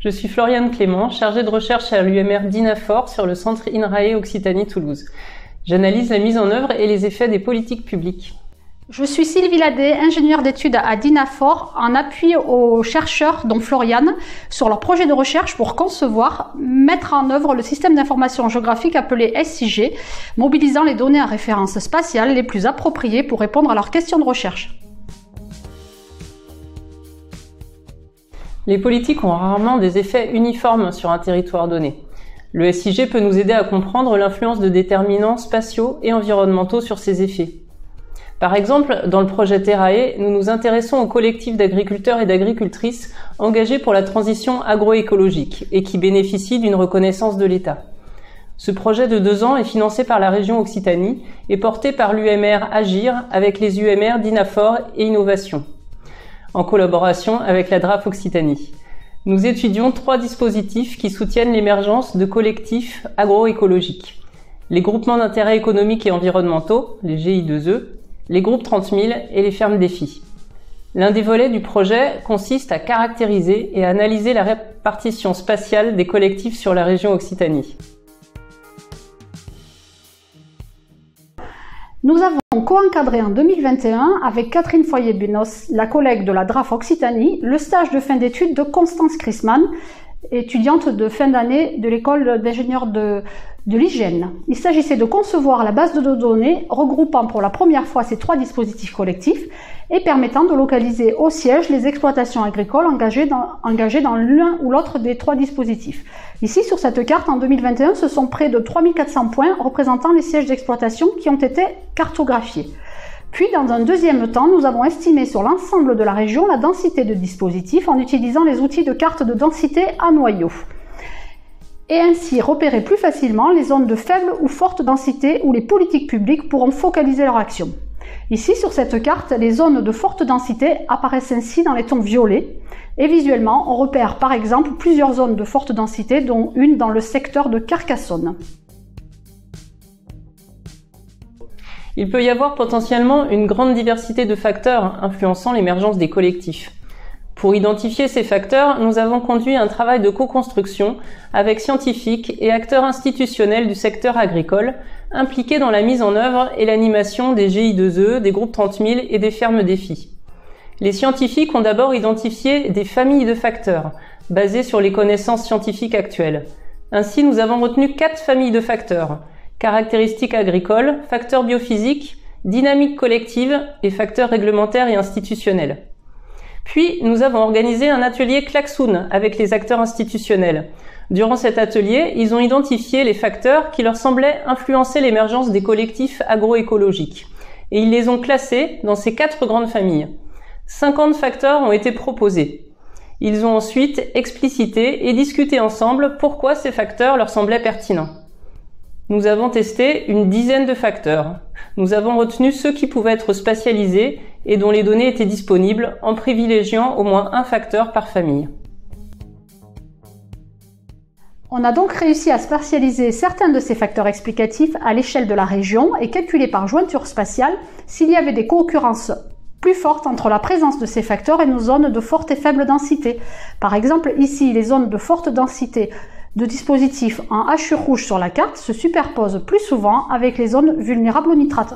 Je suis Floriane Clément, chargée de recherche à l'UMR d'INAFOR sur le centre INRAE Occitanie-Toulouse. J'analyse la mise en œuvre et les effets des politiques publiques. Je suis Sylvie Ladet, ingénieure d'études à DINAFOR, en appui aux chercheurs, dont Floriane, sur leur projet de recherche pour concevoir, mettre en œuvre le système d'information géographique appelé SIG, mobilisant les données en référence spatiale les plus appropriées pour répondre à leurs questions de recherche. Les politiques ont rarement des effets uniformes sur un territoire donné. Le SIG peut nous aider à comprendre l'influence de déterminants spatiaux et environnementaux sur ces effets. Par exemple, dans le projet Terrae, nous nous intéressons au collectif d'agriculteurs et d'agricultrices engagés pour la transition agroécologique et qui bénéficient d'une reconnaissance de l'État. Ce projet de deux ans est financé par la région Occitanie et porté par l'UMR Agir avec les UMR d'Inafor et Innovation en collaboration avec la DRAF Occitanie. Nous étudions trois dispositifs qui soutiennent l'émergence de collectifs agroécologiques. Les groupements d'intérêt économiques et environnementaux, les GI2E, les groupes 30 000 et les fermes défis. L'un des volets du projet consiste à caractériser et à analyser la répartition spatiale des collectifs sur la région Occitanie. Nous avons co-encadré en 2021 avec Catherine Foyer-Benos, la collègue de la DRAF Occitanie, le stage de fin d'études de Constance Chrisman, étudiante de fin d'année de l'école d'ingénieurs de l'hygiène. Il s'agissait de concevoir la base de données regroupant pour la première fois ces trois dispositifs collectifs et permettant de localiser au siège les exploitations agricoles engagées dans, l'un ou l'autre des trois dispositifs. Ici, sur cette carte, en 2021, ce sont près de 3400 points représentant les sièges d'exploitation qui ont été cartographiés. Puis, dans un deuxième temps, nous avons estimé sur l'ensemble de la région la densité de dispositifs en utilisant les outils de carte de densité à noyau et ainsi repérer plus facilement les zones de faible ou forte densité où les politiques publiques pourront focaliser leur action. Ici, sur cette carte, les zones de forte densité apparaissent ainsi dans les tons violets. Et visuellement, on repère par exemple plusieurs zones de forte densité, dont une dans le secteur de Carcassonne. Il peut y avoir potentiellement une grande diversité de facteurs influençant l'émergence des collectifs. Pour identifier ces facteurs, nous avons conduit un travail de co-construction avec scientifiques et acteurs institutionnels du secteur agricole impliqués dans la mise en œuvre et l'animation des GI2E, des groupes 30 000 et des fermes défis. Les scientifiques ont d'abord identifié des familles de facteurs basées sur les connaissances scientifiques actuelles. Ainsi, nous avons retenu quatre familles de facteurs caractéristiques agricoles, facteurs biophysiques, dynamique collective et facteurs réglementaires et institutionnels. Puis, nous avons organisé un atelier Klaxoon avec les acteurs institutionnels. Durant cet atelier, ils ont identifié les facteurs qui leur semblaient influencer l'émergence des collectifs agroécologiques. Et ils les ont classés dans ces quatre grandes familles. 50 facteurs ont été proposés. Ils ont ensuite explicité et discuté ensemble pourquoi ces facteurs leur semblaient pertinents. Nous avons testé une dizaine de facteurs. Nous avons retenu ceux qui pouvaient être spatialisés et dont les données étaient disponibles en privilégiant au moins un facteur par famille. On a donc réussi à spatialiser certains de ces facteurs explicatifs à l'échelle de la région et calculer par jointure spatiale s'il y avait des concurrences plus fortes entre la présence de ces facteurs et nos zones de forte et faible densité. Par exemple, ici, les zones de forte densité de dispositifs en hachure rouge sur la carte se superposent plus souvent avec les zones vulnérables au nitrate.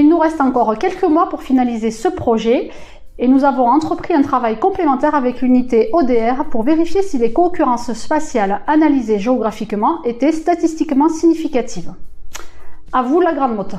Il nous reste encore quelques mois pour finaliser ce projet et nous avons entrepris un travail complémentaire avec l'unité ODR pour vérifier si les concurrences spatiales analysées géographiquement étaient statistiquement significatives. À vous la grande motte.